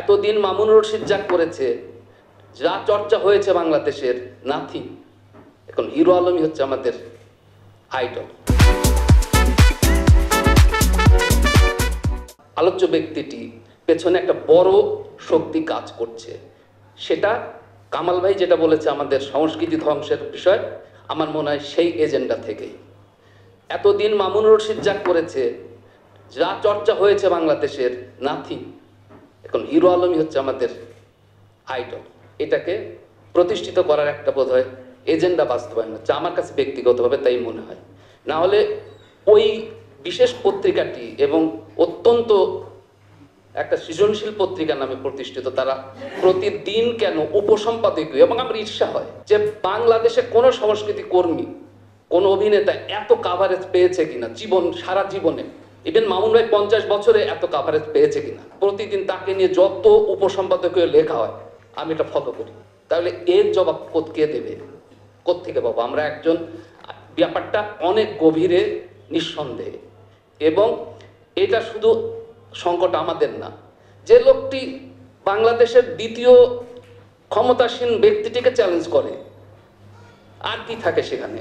এতদিন মামুন রশিদ যা করেছে, যা চর্চা হয়েছে বাংলাদেশের নাথিং এখন হিরো আলমই হচ্ছে আমাদের আইডল আলোচ্য ব্যক্তিটি পেছনে একটা বড় শক্তি কাজ করছে। সেটা কামাল ভাই যেটা বলেছে আমাদের সংস্কৃতি ধ্বংসের বিষয়, আমার মনে হয় সেই এজেন্ডা থেকেই। এতদিন মামুন রশিদ যা করেছে, যা চর্চা হয়েছে বাংলাদেশের নাথিং এখন হিরো আলমই হচ্ছে আমাদের আইডল এটাকে প্রতিষ্ঠিত করার একটা বোধ হয় এজেন্ডা বাস্তবায়ন হচ্ছে। আমার কাছে ব্যক্তিগতভাবে তাই মনে হয়। না হলে ওই বিশেষ পত্রিকাটি এবং অত্যন্ত একটা সৃজনশীল পত্রিকা নামে প্রতিষ্ঠিত, তারা প্রতিদিন কেন উপসম্পাদকীয়? এবং আমার ঈর্ষা হয় যে বাংলাদেশে কোনো সংস্কৃতি কর্মী, কোন অভিনেতা এত কাভারেজ পেয়েছে কিনা, জীবন, সারা জীবনে। ইভেন মামুন ভাই পঞ্চাশ বছরে এত কাভারেজ পেয়েছে কিনা? প্রতিদিন তাকে নিয়ে যত উপসম্পাদকীয় লেখা হয়, আমি এটা ফলো করি। তাহলে এর জবাব কে দেবে? কোত্থেকে পাবো? আমরা একজন, ব্যাপারটা অনেক গভীরে, নিঃসন্দেহে। এবং এটা শুধু সংকট আমাদের না। যে লোকটি বাংলাদেশের দ্বিতীয় ক্ষমতাসীন ব্যক্তিটিকে চ্যালেঞ্জ করে, আর কি থাকে সেখানে?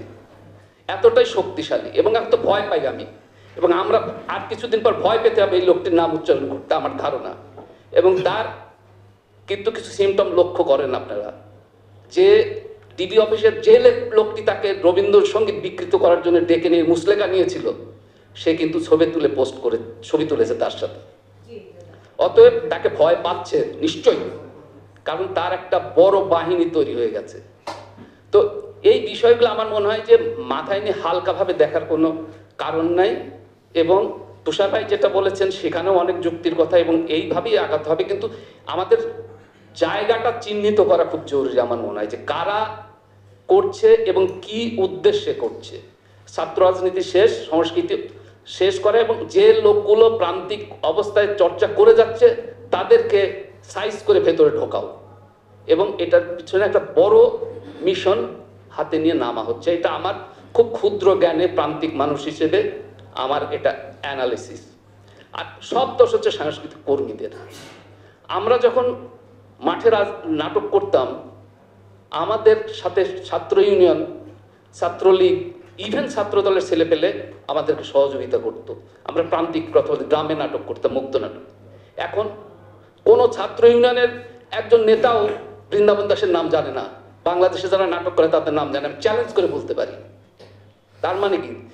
এতটাই শক্তিশালী, এবং এত ভয় পাই আমি। এবং আমরা আর কিছুদিন পর ভয় পেতে হবে এই লোকটির নাম উচ্চারণ করতে, আমার ধারণা। এবং তার কিন্তু কিছু সিমটম লক্ষ্য করেন আপনারা। যে ডিবি অফিসের যে লে- লোকটি তাকে রবীন্দ্রসঙ্গীত বিকৃত করার জন্য ডেকে নিয়ে মুসলেকা নিয়েছিল, সে কিন্তু ছবি তুলে পোস্ট করে, ছবি তুলেছে তার সাথে। অতএব তাকে ভয় পাচ্ছে নিশ্চয়ই, কারণ তার একটা বড় বাহিনী তৈরি হয়ে গেছে। তো এই বিষয়গুলো আমার মনে হয় যে মাথায় নিয়ে হালকাভাবে দেখার কোনো কারণ নাই। এবং তুষার ভাই যেটা বলেছেন, সেখানেও অনেক যুক্তির কথা এবং এইভাবেই আগাতে হবে। কিন্তু আমাদের জায়গাটা চিহ্নিত করা খুব জরুরি আমার মনে হয় যে কারা করছে এবং কি উদ্দেশ্যে করছে। ছাত্র রাজনীতি শেষ, সংস্কৃতি শেষ করে এবং যে লোকগুলো প্রান্তিক অবস্থায় চর্চা করে যাচ্ছে, তাদেরকে সাইজ করে ভেতরে ঢোকাও। এবং এটার পিছনে একটা বড় মিশন হাতে নিয়ে নামা হচ্ছে। এটা আমার খুব ক্ষুদ্র জ্ঞানে প্রান্তিক মানুষ হিসেবে আমার এটা অ্যানালিসিস আর সব দোষ হচ্ছে সাংস্কৃতিক কর্মীদের। আমরা যখন মাঠে রাজ- নাটক করতাম, আমাদের সাথে ছাত্র ইউনিয়ন, ছাত্রলীগ ইভেন ছাত্র দলের ছেলে পেলে আমাদেরকে সহযোগিতা করতো। আমরা প্রান্তিক বলতে গ্রামে নাটক করতাম, মুক্ত নাটক। এখন কোন ছাত্র ইউনিয়নের একজন নেতাও বৃন্দাবন দাসের নাম জানে না। বাংলাদেশে যারা নাটক করে তাদের নাম জানে আমি চ্যালেঞ্জ করে বলতে পারি। তার মানে কি?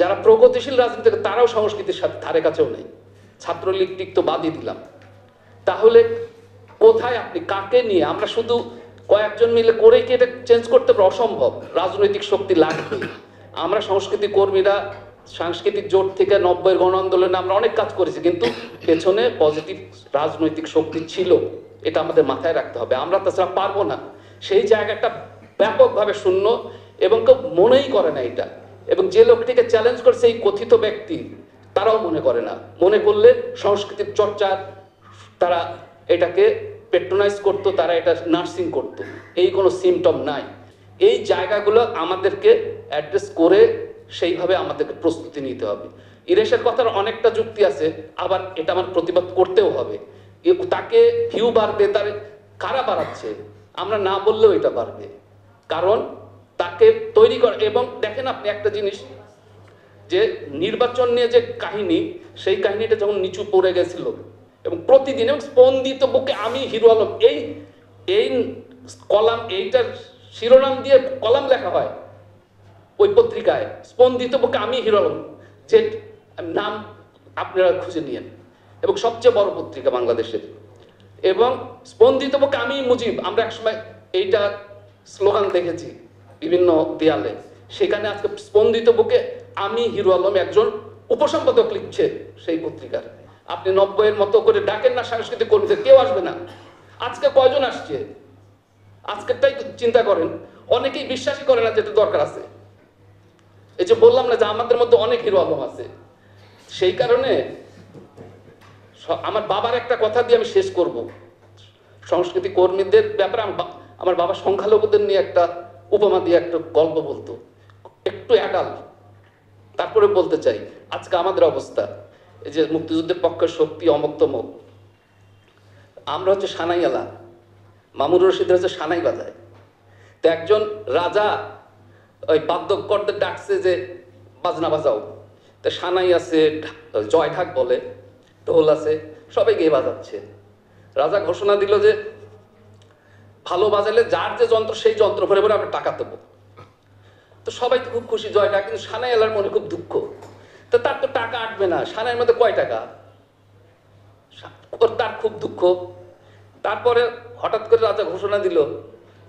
যারা প্রগতিশীল রাজনীতি তারাও সংস্কৃতির সাথে ধারে কাছেও নেই। ছাত্রলীগ টিক তো বাদই দিলাম। তাহলে কোথায় আপনি, কাকে নিয়ে? আমরা শুধু কয়েকজন মিলে করেই কি এটা চেঞ্জ করতে পারব? অসম্ভব? রাজনৈতিক শক্তি লাগবে। আমরা সংস্কৃতি কর্মীরা, সাংস্কৃতিক জোট থেকে নব্বই গণ আন্দোলনে আমরা অনেক কাজ করেছি, কিন্তু পেছনে পজিটিভ রাজনৈতিক শক্তি ছিল। এটা আমাদের মাথায় রাখতে হবে। আমরা তাছাড়া পারব না। সেই জায়গাটা ব্যাপকভাবে শূন্য এবং কেউ মনেই করে না এটা। এবং যে লোকটিকে চ্যালেঞ্জ করছে এই কথিত ব্যক্তি, তারাও মনে করে না। মনে করলে সংস্কৃতির চর্চার তারা এটাকে পেট্রোনাইজ করতো, তারা এটা নার্সিং করতো। এই কোনো সিমটম নাই। এই জায়গাগুলো আমাদেরকে অ্যাড্রেস করে সেইভাবে আমাদেরকে প্রস্তুতি নিতে হবে। ইরেশের কথার অনেকটা যুক্তি আছে, আবার এটা আমার প্রতিবাদ করতেও হবে। তাকে ভিউ বাড়বে তার কারা বাড়াচ্ছে? আমরা না বললেও এটা বাড়বে। কারণ তাকে তৈরি করা। এবং দেখেন আপনি একটা জিনিস, যে নির্বাচন নিয়ে যে কাহিনী, সেই কাহিনীটা যখন নিচু পড়ে গেছিল, এবং প্রতিদিন, এবং স্পন্দিত বুকে আমি হিরো আলম, এই এই কলাম, এইটার শিরোনাম দিয়ে কলাম লেখা হয়, ওই পত্রিকায়। স্পন্দিত বুকে আমি হিরো আলম, যে নাম আপনারা খুঁজে নিয়েন। এবং সবচেয়ে বড় পত্রিকা বাংলাদেশের। এবং স্পন্দিত বুকে আমি মুজিব, আমরা একসময় এইটা স্লোগান দেখেছি। বিভিন্ন দেয়ালে। সেখানে আজকে স্পন্দিত বুকে আমি হিরো আলম একজন উপসম্পাদক লিখছে সেই পত্রিকার। আপনি নব্বইয়ের মতো করে ডাকেন না সাংস্কৃতিক কর্মীদের, কেউ আসবে না। আজকে কয়জন আসছে? আজকেরটাই চিন্তা করেন। অনেকেই বিশ্বাসই করে না যেটা দরকার আছে। এই যে বললাম না যে আমাদের মধ্যে অনেক হিরো আলম আছে। সেই কারণে আমার বাবার একটা কথা দিয়ে আমি শেষ করব। সংস্কৃতি কর্মীদের ব্যাপারে আমার বাবা সংখ্যালঘুদের নিয়ে একটা উপমা দিয়ে একটা গল্প বলতো, একটু অ্যাডাল তারপরে বলতে চাই, আজকে আমাদের অবস্থা, এই যে মুক্তিযুদ্ধের পক্ষে শক্তি অমক তমক আমরা হচ্ছে সানাইয়ালা মামুর রশিদ হচ্ছে সানাই বাজায়। তো একজন রাজা, ওই বাদ্যকরদের ডাকছে যে, বাজনা বাজাও। তো সানাই আছে জয় ঢাক বলে, ঢোল আছে সবাই গিয়ে বাজাচ্ছে। রাজা ঘোষণা দিল যে ভালো বাজালে যার যে যন্ত্র, সেই যন্ত্র ভরে ভরে আমরা টাকা দেবো তো সবাই তো খুব খুশি জয়টা, কিন্তু সানাই এলার মনে খুব দুঃখ। তো তার তো টাকা আটবে না, সানাইয়ের মধ্যে কয় টাকা? তার খুব দুঃখ। তারপরে হঠাৎ করে রাজা ঘোষণা দিল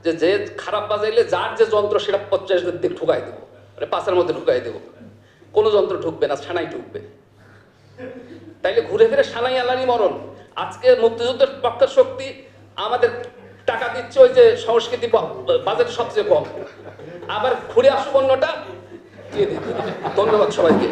যে যে খারাপ বাজাইলে যার যে যন্ত্র, সেটা পঞ্চাশ দিক ঢুকাই দেবো মানে পাঁচের মধ্যে ঢুকাই দেবো। কোনো যন্ত্র ঢুকবে না, সানাই ঢুকবে তাইলে ঘুরে ফিরে সানাই আলারই মরণ। আজকে মুক্তিযুদ্ধের পক্ষের শক্তি আমাদের টাকা দিচ্ছে, ওই যে সংস্কৃতি বাজেট সবচেয়ে কম। আবার ঘুরে আসুক অন্যটা, দিয়ে দিতে ধন্যবাদ সবাইকে।